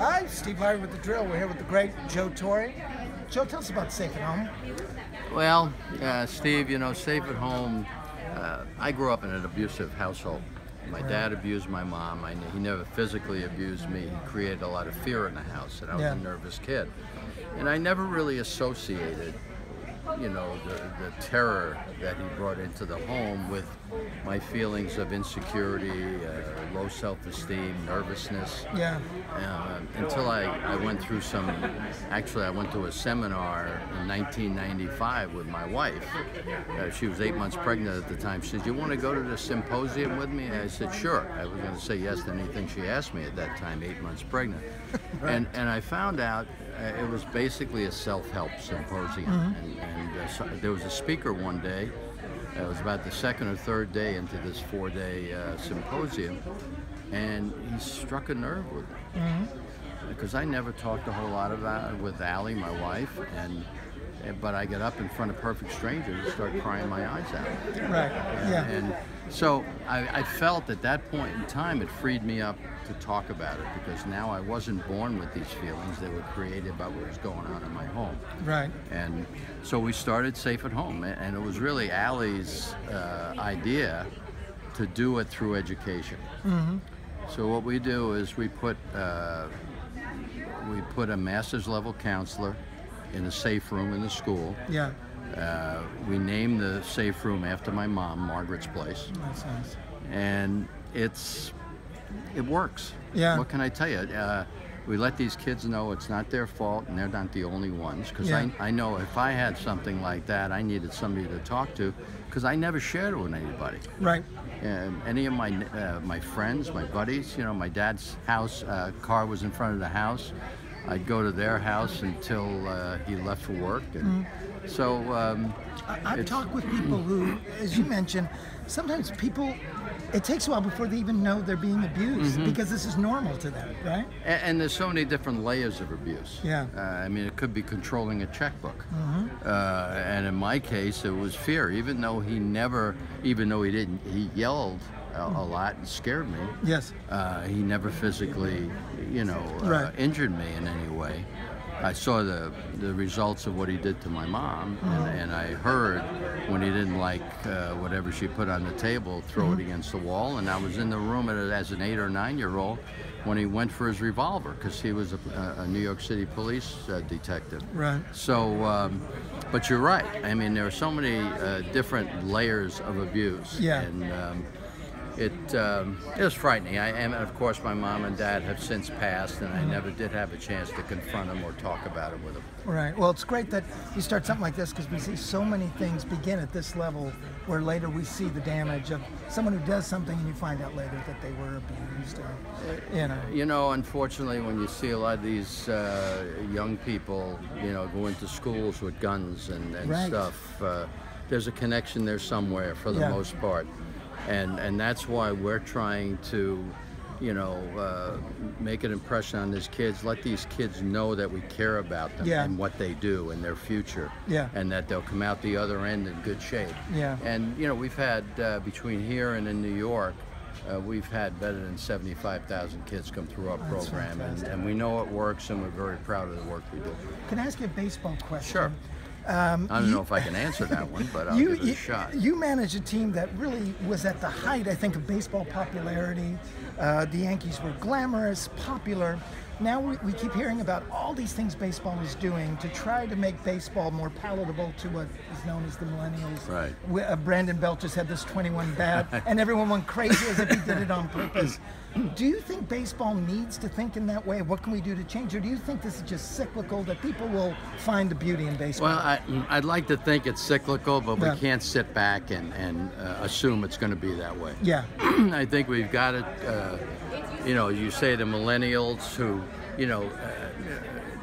Hi, Steve Lowery with The Drill. We're here with the great Joe Torre. Joe, tell us about Safe at Home. Well, uh, Steve, you know, safe at home. Uh, I grew up in an abusive household. My dad abused my mom. I, he never physically abused me. He created a lot of fear in the house, and I was Yeah. a nervous kid. And I never really associated, you know, the, the terror that he brought into the home with my feelings of insecurity, uh, low self-esteem, nervousness Yeah. uh, until I, I went through some, actually I went to a seminar in 1995 with my wife. Uh, she was eight months pregnant at the time. She said, you want to go to the symposium with me? I said, sure. I was going to say yes to anything she asked me at that time, eight months pregnant. right. and, and I found out it was basically a self-help symposium. And, and uh, so, there was a speaker one day uh, it was about the second or third day into this four-day uh, symposium, and he struck a nerve with me. Because I never talked a whole lot about it with Ali, my wife, and but I get up in front of perfect strangers and start crying my eyes out. Right. Yeah. And so I, I felt at that point in time it freed me up to talk about it because now I wasn't born with these feelings; they were created by what was going on in my home. Right. And so we started Safe at Home, and it was really Ali's uh, idea to do it through education. Mm-hmm. So what we do is we put uh, we put a master's level counselor in a safe room in the school. Yeah. Uh, we name the safe room after my mom, Margaret's place, That's nice. and it's it works. Yeah. What can I tell you? Uh, we let these kids know it's not their fault and they're not the only ones. Because Yeah. I, I know if I had something like that, I needed somebody to talk to because I never shared it with anybody. Right. Um, any of my uh, my friends, my buddies, you know, my dad's house uh, car was in front of the house. I'd go to their house until uh, he left for work, and so um, I, I've talked with people who, as you mentioned, sometimes people, it takes a while before they even know they're being abused Mm-hmm. because this is normal to them, right? A- And there's so many different layers of abuse. Yeah. Uh, I mean, it could be controlling a checkbook. Uh, and in my case, it was fear. Even though he never, even though he didn't, he yelled a, a lot and scared me. Yes. Uh, he never physically, you know, uh, Right. injured me in any way. I saw the, the results of what he did to my mom, and, and I heard when he didn't like uh, whatever she put on the table, throw it against the wall. And I was in the room at, as an eight or nine year old when he went for his revolver because he was a, a New York City police uh, detective. Right. So, um, but you're right. I mean, there are so many uh, different layers of abuse. Yeah. And um, it, um, it was frightening. I, and of course, my mom and dad have since passed, and I never did have a chance to confront them or talk about it with them. Right. Well, it's great that you start something like this because we see so many things begin at this level where later we see the damage of someone who does something and you find out later that they were abused or, you know. You know, unfortunately, when you see a lot of these uh, young people, you know, go into schools with guns and, and Right. stuff, uh, there's a connection there somewhere for the Yeah. most part. And, and that's why we're trying to, you know, uh, make an impression on these kids. Let these kids know that we care about them Yeah. and what they do and their future. Yeah. And that they'll come out the other end in good shape. Yeah. And, you know, we've had, uh, between here and in New York, uh, we've had better than 75,000 kids come through our program, and, and we know it works, and we're very proud of the work we do. Can I ask you a baseball question? Sure. Um, I don't you- know if I can answer that one, but I'll you, give it you, a shot. you managed a team that really was at the height, I think, of baseball popularity. Uh, the Yankees were glamorous, popular. Now we, we keep hearing about all these things baseball is doing to try to make baseball more palatable to what is known as the millennials. Right. We- Uh, Brandon Belt just had this 21 bat, and everyone went crazy as if he did it on purpose. Do you think baseball needs to think in that way? What can we do to change, or do you think this is just cyclical that people will find the beauty in baseball? Well, I, I'd like to think it's cyclical, but Yeah. we can't sit back and, and uh, assume it's going to be that way. yeah. I think we've got to, uh, you know, you say the millennials who, you know, uh,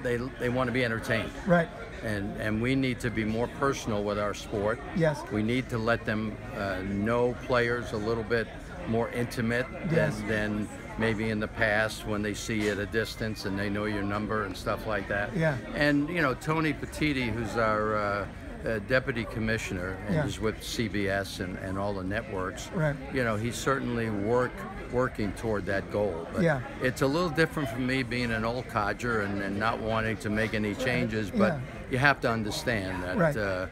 they, they want to be entertained. Right. and and we need to be more personal with our sport. Yes. We need to let them uh, know players a little bit more intimate than, Yes. than maybe in the past when they see you at a distance and they know your number and stuff like that. Yeah. And you know Tony Petitti, who's our uh, uh, deputy commissioner and Yeah. he's with CBS and, and all the networks. Right. You know, he's certainly work working toward that goal. But Yeah. it's a little different from me being an old codger and, and not wanting to make any changes. But Yeah. you have to understand that. Right. Uh,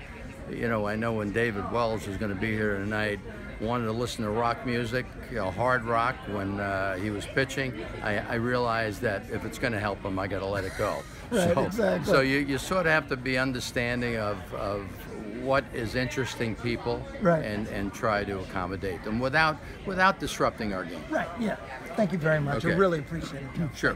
you know, I know when David Wells is going to be here tonight, wanted to listen to rock music, you know, hard rock when uh, he was pitching. I, I realized that if it's going to help him, I got to let it go. Right, so, exactly. so you, you sort of have to be understanding of, of what is interesting people Right. and, and try to accommodate them without without disrupting our game. Right. Yeah. Thank you very much. I really appreciate it. Sure.